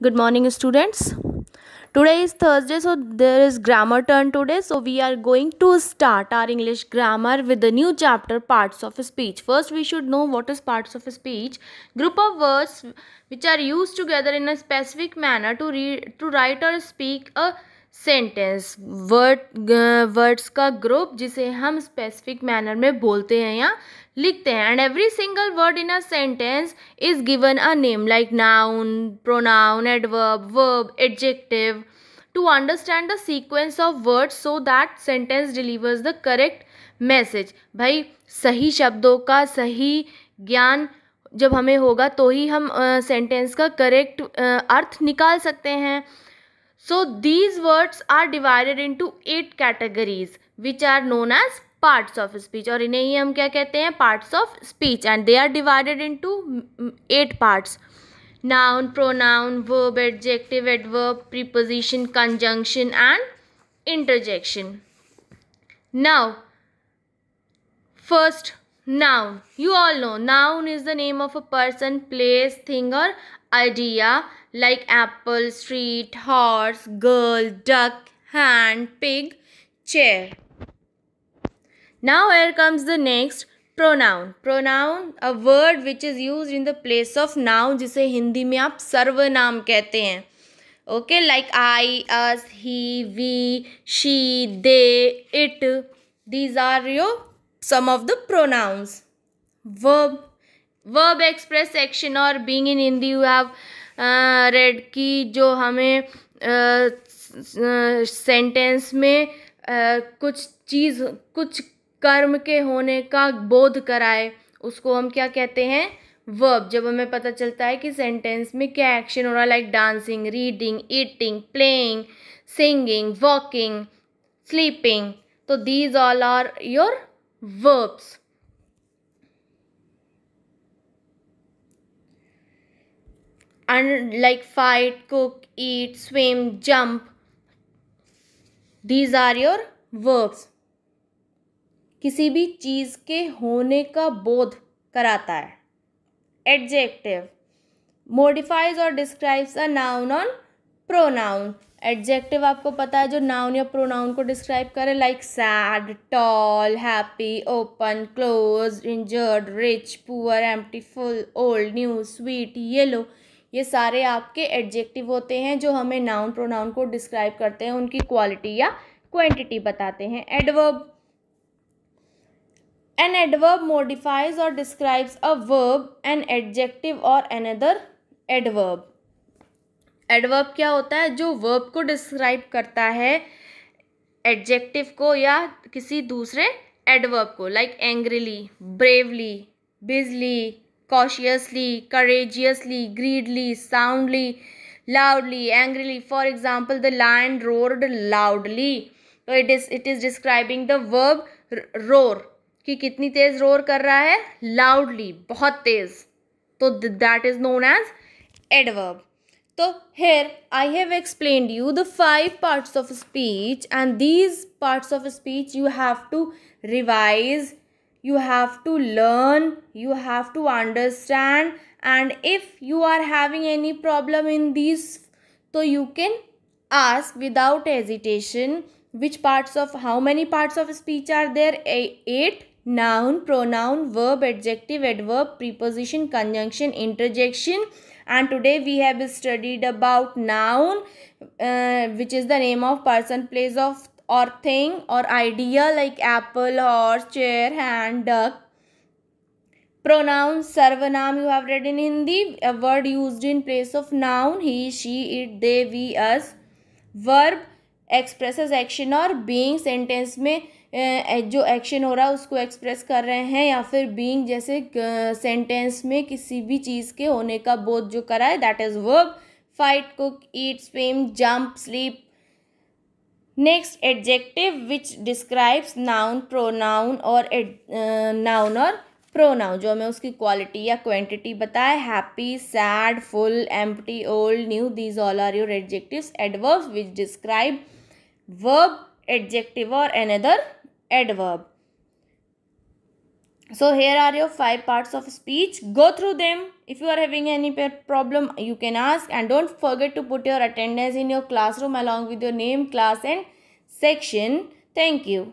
Good morning, students. Today is Thursday, so there is grammar turn today. So we are going to start our English grammar with the new chapter, parts of speech. First, we should know what is parts of speech. Group of words which are used together in a specific manner to read, to write or speak a sentence word words का group जिसे हम specific manner में बोलते हैं या लिखते हैं। And every single word in a sentence is given a name like noun pronoun adverb verb adjective to understand the sequence of words so that sentence delivers the correct message भाई सही शब्दों का सही ज्ञान जब हमें होगा तो ही हम सेंटेंस uh, का करेक्ट uh, अर्थ निकाल सकते हैं। So these words are divided into eight categories which are known as parts of speech और इन्हें ही हम क्या कहते हैं parts of speech and they are divided into eight parts noun pronoun verb adjective adverb preposition conjunction and interjection now first noun you all know noun is the name of a person place thing or idea like apple, street, horse, girl, duck, hand, pig, chair. Now here comes the next pronoun. Pronoun a word which is used in the place of noun जिसे हिंदी में आप सर्वनाम कहते हैं okay like I, us, he, we, she, they, it. These are your some of the pronouns. Verb verb express action और being in Hindi you have read की जो हमें सेंटेंस में कुछ चीज़, कुछ कर्म के होने का बोध कराए, उसको हम क्या कहते हैं? वर्ब जब हमें पता चलता है कि सेंटेंस में क्या एक्शन हो रहा है like dancing reading eating playing singing walking sleeping तो these all are your verbs and like fight, cook, eat, swim, jump. These are your verbs. किसी भी चीज़ के होने का बोध कराता है एडजेक्टिव मोडिफाइज और describes a noun on pronoun adjective आपको पता है जो नाउन या प्रोनाउन को डिस्क्राइब करे like sad tall happy open close injured rich poor empty full old new sweet yellow ये सारे आपके एडजेक्टिव होते हैं जो हमें नाउन प्रोनाउन को डिस्क्राइब करते हैं, उनकी क्वालिटी या क्वांटिटी बताते हैं। एडवर्ब एन एडवर्ब मोडिफाइज और describes a verb an adjective और अनदर एडवर्ब एडवर्ब क्या होता है? जो वर्ब को डिस्क्राइब करता है एडजेक्टिव को या किसी दूसरे एडवर्ब को like angrily bravely busily cautiously, courageously, greedily, soundly, loudly, angrily. For example, the lion roared loudly. So it is it is describing the verb roar कि कितनी तेज रोर कर रहा है लाउडली बहुत तेज तो that is known as adverb तो here I have explained you the five parts of speech and these parts of speech you have to revise you have to learn you have to understand and if you are having any problem in these so you can ask without hesitation which parts of how many parts of speech are there? A eight noun pronoun verb adjective adverb preposition conjunction interjection. And today we have studied about noun uh, which is the name of person place of और thing और idea like apple horse chair hand duck pronoun सर्व नाम you have read in Hindi word use in place of noun he she it they we us verb express action और being sentence में eh, eh, जो action हो रहा है, उसको express कर रहे हैं या फिर बींग जैसे सेंटेंस में किसी भी चीज़ के होने का बोध जो कराए that is verb fight cook eat swim jump sleep next adjective which describes noun pronoun और नाउन और प्रोनाउन जो हमें उसकी क्वालिटी या क्वांटिटी बताए happy sad full empty old new these all are your adjectives adverbs which describe verb adjective और another adverb so here are your five parts of speech. Go through them. If you are having any problem you can ask. And don't forget to put your attendance in your classroom along with your name class and section. Thank you